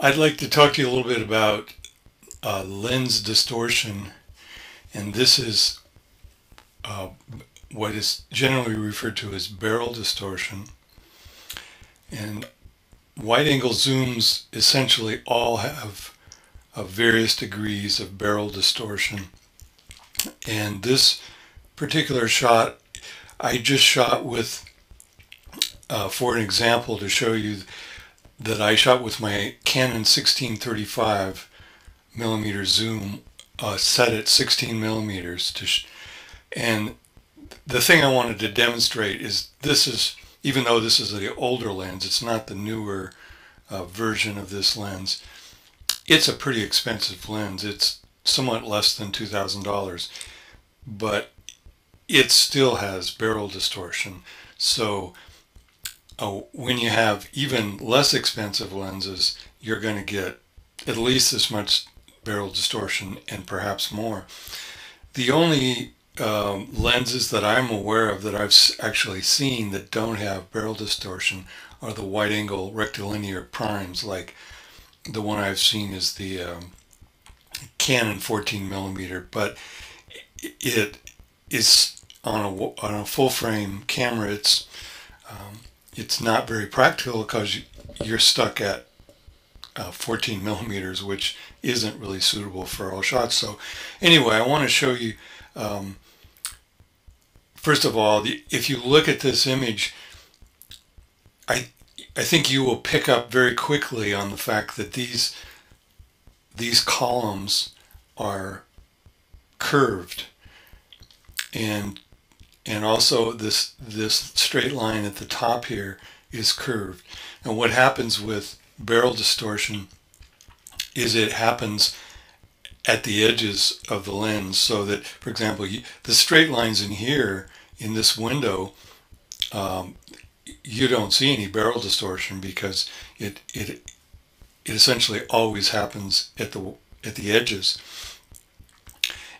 I'd like to talk to you a little bit about uh, lens distortion. And this is uh, what is generally referred to as barrel distortion. And wide angle zooms essentially all have uh, various degrees of barrel distortion. And this particular shot I just shot with uh, for an example to show you that I shot with my Canon 1635 millimeter zoom uh, set at 16 millimeters to and the thing I wanted to demonstrate is this is even though this is the older lens it's not the newer uh, version of this lens it's a pretty expensive lens. It's somewhat less than $2,000 but it still has barrel distortion. So uh, when you have even less expensive lenses, you're going to get at least as much barrel distortion and perhaps more. The only um, lenses that I'm aware of that I've actually seen that don't have barrel distortion are the wide angle rectilinear primes like the one I've seen is the um, Canon 14 millimeter but it is on a, on a full frame camera it's um, it's not very practical because you're stuck at uh, 14 millimeters, which isn't really suitable for all shots. So anyway, I want to show you, um, first of all, the, if you look at this image, I, I think you will pick up very quickly on the fact that these, these columns are curved and and also this this straight line at the top here is curved. And what happens with barrel distortion is it happens at the edges of the lens so that, for example, the straight lines in here in this window, um, you don't see any barrel distortion because it, it, it essentially always happens at the, at the edges.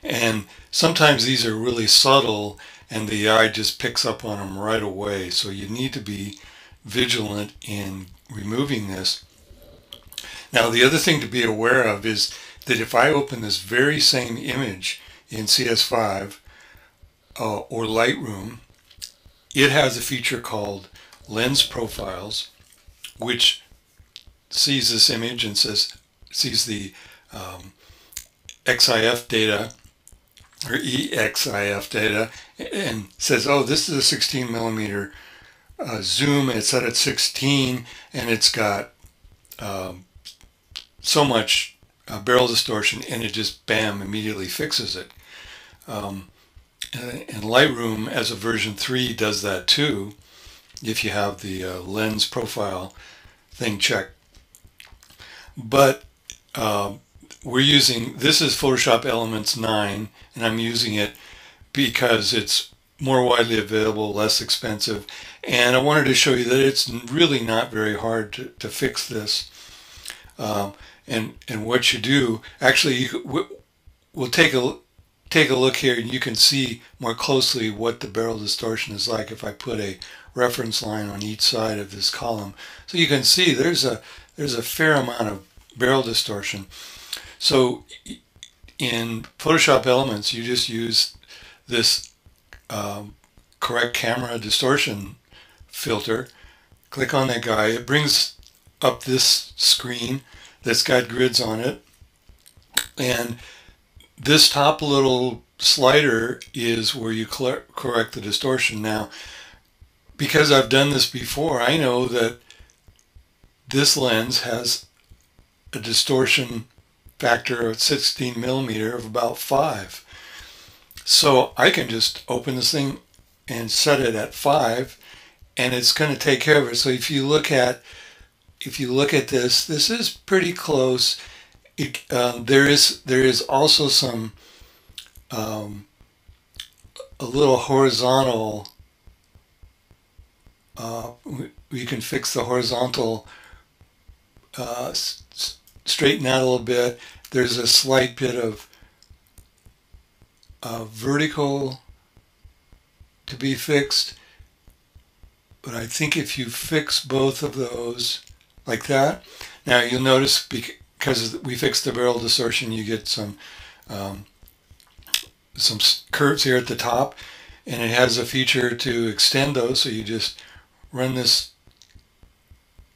And sometimes these are really subtle and the eye just picks up on them right away. So you need to be vigilant in removing this. Now the other thing to be aware of is that if I open this very same image in CS5 uh, or Lightroom, it has a feature called lens profiles, which sees this image and says, sees the um, EXIF data or EXIF data and says, oh, this is a 16 millimeter uh, zoom. It's set at 16 and it's got um, so much uh, barrel distortion and it just bam immediately fixes it. Um, and Lightroom as a version 3 does that too if you have the uh, lens profile thing checked. But uh, we're using, this is Photoshop Elements 9, and I'm using it because it's more widely available, less expensive, and I wanted to show you that it's really not very hard to, to fix this. Um, and and what you do, actually, you, we'll take a take a look here, and you can see more closely what the barrel distortion is like if I put a reference line on each side of this column. So you can see there's a there's a fair amount of barrel distortion. So in Photoshop Elements, you just use this um, correct camera distortion filter. Click on that guy. It brings up this screen that's got grids on it. And this top little slider is where you correct the distortion. Now, because I've done this before, I know that this lens has a distortion factor of 16 millimeter of about 5. So I can just open this thing and set it at 5 and it's going to take care of it. So if you look at if you look at this, this is pretty close. It, um, there is there is also some um, a little horizontal. Uh, we, we, can fix the horizontal uh, straighten out a little bit. There's a slight bit of uh, vertical to be fixed. But I think if you fix both of those like that, Now you'll notice because we fixed the barrel distortion, you get some um, some curves here at the top and it has a feature to extend those so you just run this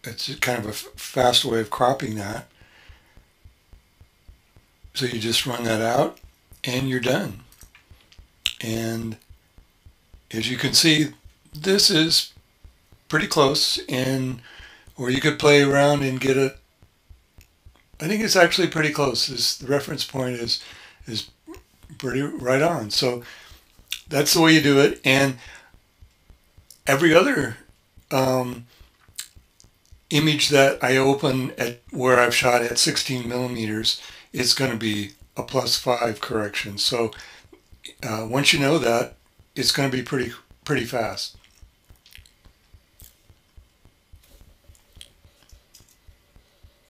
it's kind of a fast way of cropping that so you just run that out and you're done. And as you can see this is pretty close and or you could play around and get it I think it's actually pretty close. This the reference point is is pretty right on. So that's the way you do it. And every other um, image that I open at where I've shot at 16 millimeters it's going to be a plus 5 correction. So uh, once you know that it's going to be pretty pretty fast